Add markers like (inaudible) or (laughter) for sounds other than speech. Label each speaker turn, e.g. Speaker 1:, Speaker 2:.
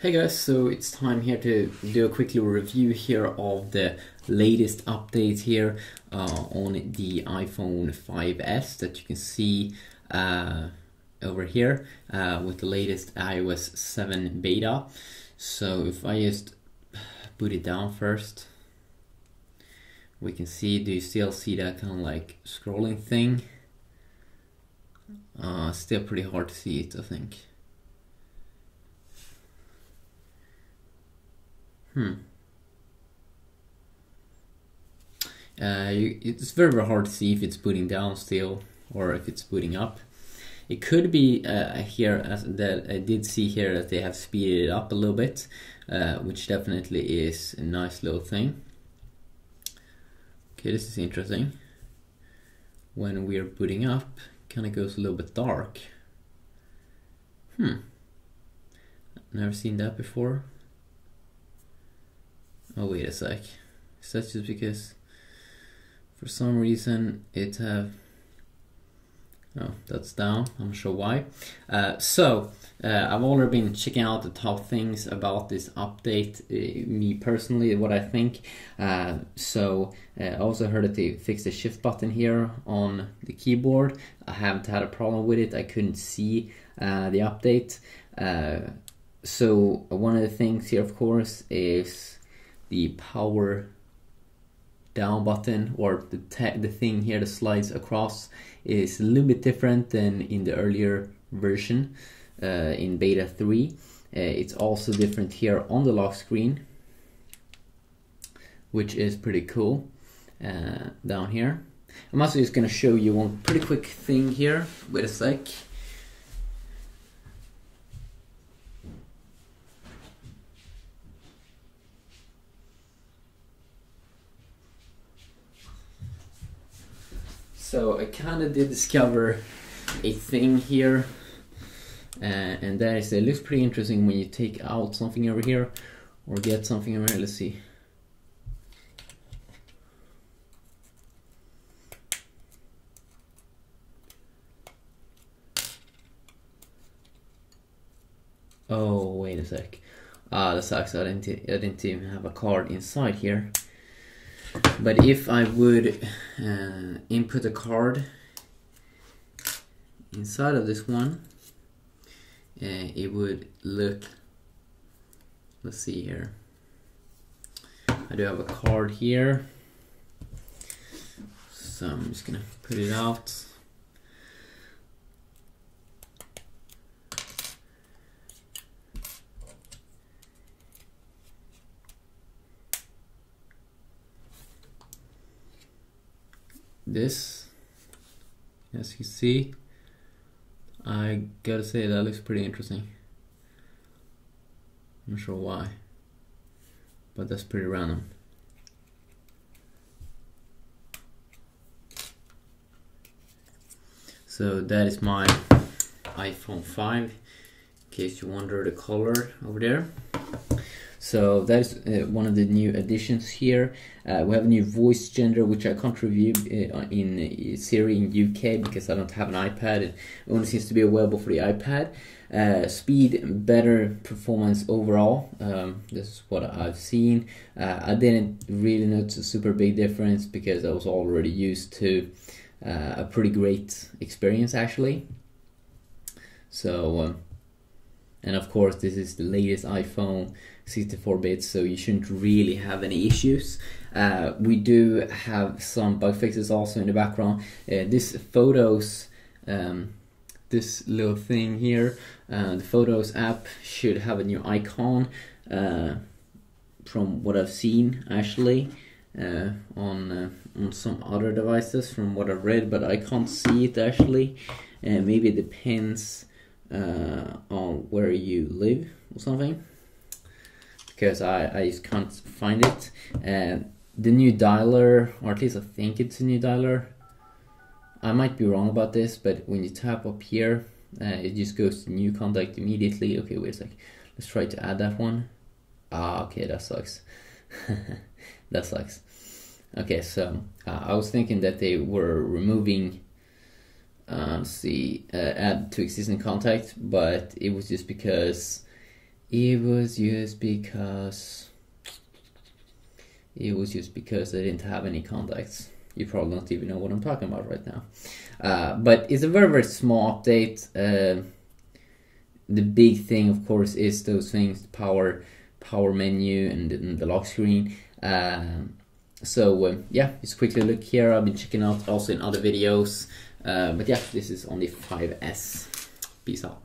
Speaker 1: Hey guys, so it's time here to do a quick little review here of the latest update here uh, on the iPhone 5s that you can see uh, over here uh, with the latest iOS 7 beta. So if I just put it down first, we can see, do you still see that kind of like scrolling thing? Uh, still pretty hard to see it, I think. Hmm. Uh, you, it's very, very hard to see if it's booting down still or if it's booting up. It could be uh, here as that I did see here that they have speeded it up a little bit, uh, which definitely is a nice little thing. Okay, this is interesting. When we're booting up, kind of goes a little bit dark. Hmm. Never seen that before. Oh wait a sec. Is that just because for some reason it have Oh, that's down. I'm not sure why. Uh, so, uh, I've already been checking out the top things about this update, uh, me personally, what I think. Uh, so, uh, I also heard that they fixed the shift button here on the keyboard. I haven't had a problem with it. I couldn't see uh, the update. so, one of the things here, of course, is the power down button or the, the thing here that slides across is a little bit different than in the earlier version uh, in beta 3 uh, it's also different here on the lock screen which is pretty cool uh, down here. I'm also just gonna show you one pretty quick thing here. Wait a sec So I kind of did discover a thing here, uh, and that is it looks pretty interesting when you take out something over here or get something over here. Let's see. Oh wait a sec. Ah, that sucks. I didn't. I didn't even have a card inside here. But if I would uh, input a card inside of this one, uh, it would look, let's see here. I do have a card here. So I'm just gonna put it out. This. As you see I gotta say that looks pretty interesting. I'm not sure why but that's pretty random. So that is my iPhone 5 in case you wonder the color over there so that is uh, one of the new additions here. Uh, we have a new voice gender, which I can't review uh, in uh, Siri in UK because I don't have an iPad. It only seems to be available for the iPad. Uh, speed, better performance overall. Um, this is what I've seen. Uh, I didn't really notice a super big difference because I was already used to a pretty great experience actually. So. Um, and of course this is the latest iphone 64 bits so you shouldn't really have any issues. Uh, we do have some bug fixes also in the background. Uh, this photos um, this little thing here uh, the photos app should have a new icon uh, from what I've seen actually uh, on uh, on some other devices from what I've read but I can't see it actually. Maybe it depends on where you live or something because I, I just can't find it. And the new dialer or at least I think it's a new dialer. I might be wrong about this but when you tap up here uh, it just goes to new contact immediately. Okay wait a sec. Let's try to add that one. Ah okay that sucks. (laughs) That sucks. Okay so uh, I was thinking that they were removing uh, see uh, add to existing contact but it was just because it was just because it was just because they didn't have any contacts. You probably don't even know what I'm talking about right now. Uh, but it's a very very small update. Uh, the big thing, of course, is those things: power, power menu, and, and the lock screen. Um, so um, yeah, just quickly look here. I've been checking out also in other videos. Uh, but yeah, this is on the 5S. Peace out.